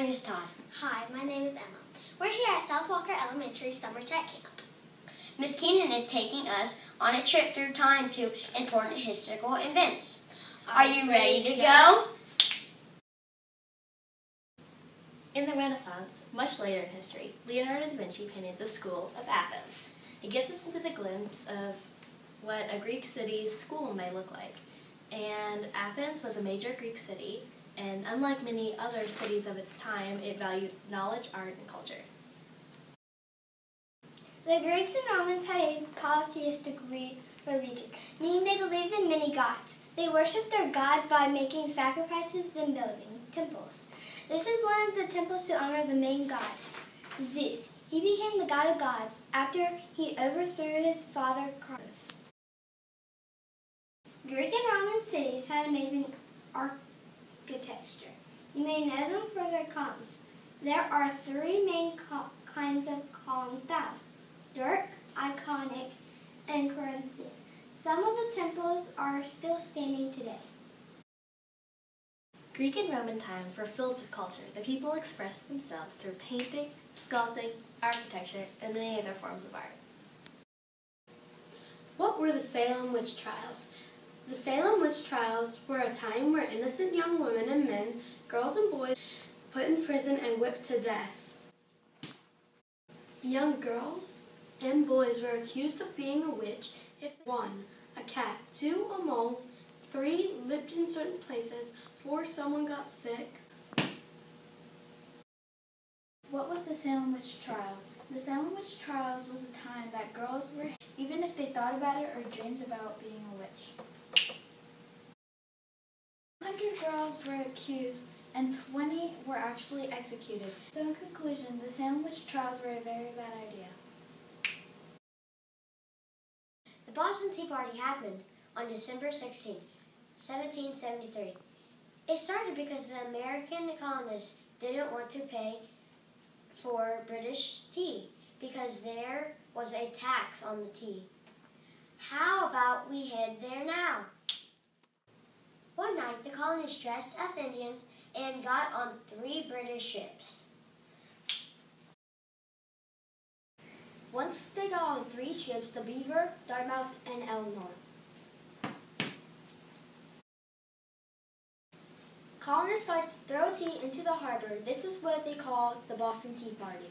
name is Todd. Hi, my name is Emma. We're here at South Walker Elementary Summer Tech Camp. Miss Keenan is taking us on a trip through time to important historical events. Are you ready to go? In the Renaissance, much later in history, Leonardo da Vinci painted the School of Athens. It gives us into the glimpse of what a Greek city's school may look like. And Athens was a major Greek city, and unlike many other cities of its time, it valued knowledge, art, and culture. The Greeks and Romans had a polytheistic re- religion, meaning they believed in many gods. They worshipped their god by making sacrifices and building temples. This is one of the temples to honor the main god, Zeus. He became the god of gods after he overthrew his father Cronos. Greek and Roman cities had amazing architecture. You may know them for their columns. There are three main kinds of column styles Doric, Ionic, and Corinthian. Some of the temples are still standing today. Greek and Roman times were filled with culture. The people expressed themselves through painting, sculpting, architecture, and many other forms of art. What were the Salem witch trials? The Salem witch trials were a time where innocent young women and men, girls and boys, put in prison and whipped to death. Young girls and boys were accused of being a witch if one, a cat, two, a mole, three, lived in certain places, four, someone got sick. What was the Salem witch trials? The Salem witch trials was a time that girls were, even if they thought about it or dreamed about being a witch. 100 girls were accused and 20 were actually executed. So in conclusion, the Salem witch trials were a very bad idea. The Boston Tea Party happened on December 16, 1773. It started because the American colonists didn't want to pay for British tea because there was a tax on the tea. How about we head there now? One night, the colonists dressed as Indians and got on three British ships. Once they got on three ships, the Beaver, Dartmouth, and Eleanor. Colonists started to throw tea into the harbor. This is what they call the Boston Tea Party.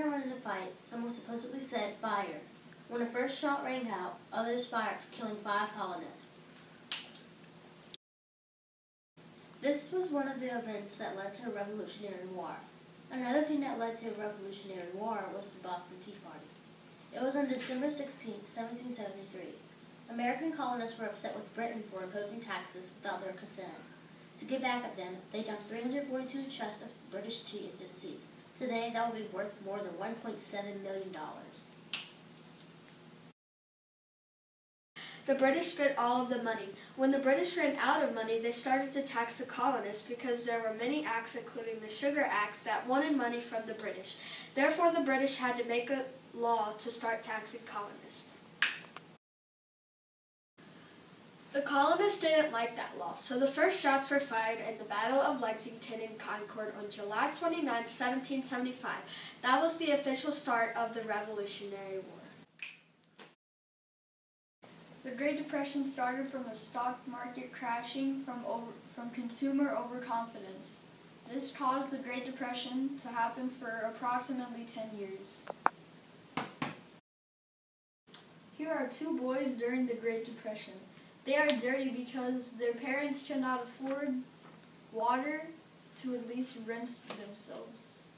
In order to fight, someone supposedly said fire. When the first shot rang out, others fired killing five colonists. This was one of the events that led to a Revolutionary War. Another thing that led to a Revolutionary War was the Boston Tea Party. It was on December 16, 1773. American colonists were upset with Britain for imposing taxes without their consent. To get back at them, they dumped 342 chests of British tea into the sea. Today, that would be worth more than $1.7 million. The British spent all of the money. When the British ran out of money, they started to tax the colonists because there were many acts, including the Sugar Acts, that wanted money from the British. Therefore, the British had to make a law to start taxing colonists. The colonists didn't like that law, so the first shots were fired in the Battle of Lexington and Concord on July 29, 1775. That was the official start of the Revolutionary War. The Great Depression started from a stock market crashing from over, from consumer overconfidence. This caused the Great Depression to happen for approximately 10 years. Here are two boys during the Great Depression. They are dirty because their parents cannot afford water to at least rinse themselves.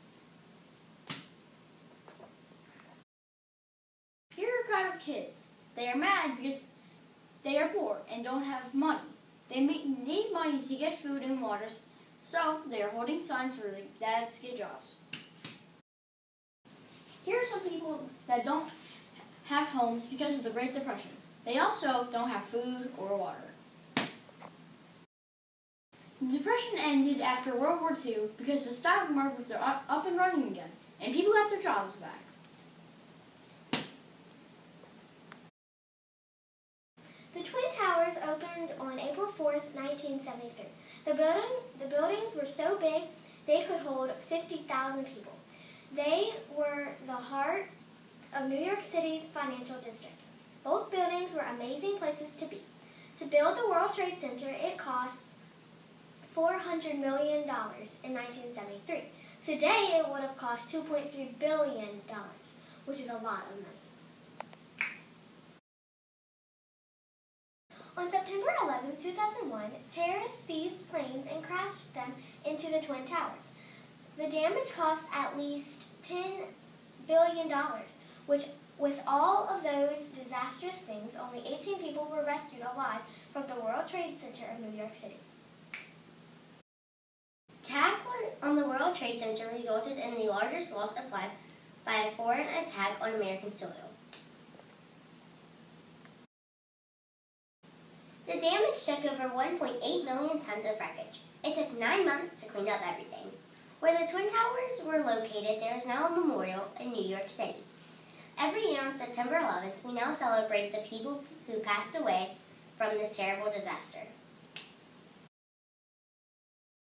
Here are a crowd of kids. They are mad because they are poor and don't have money. They need money to get food and water, so they are holding signs for their dads get jobs. Here are some people that don't have homes because of the Great Depression. They also don't have food or water. The Depression ended after World War II because the stock markets are up, and running again, and people got their jobs back. The Twin Towers opened on April 4th, 19 1973. The, building, the buildings were so big they could hold 50,000 people. They were the heart of New York City's financial district. Both buildings were amazing places to be. To build the World Trade Center, it cost $400 million in 1973. Today, it would have cost $2.3 billion, which is a lot of money. On September 11, 2001, terrorists seized planes and crashed them into the Twin Towers. The damage cost at least $10 billion, which, with all of those disastrous things, only 18 people were rescued alive from the World Trade Center of New York City. Attack on the World Trade Center resulted in the largest loss of life by a foreign attack on American soil. The damage took over 1.8 million tons of wreckage. It took nine months to clean up everything. Where the Twin Towers were located, there is now a memorial in New York City. Every year on September 11th, we now celebrate the people who passed away from this terrible disaster.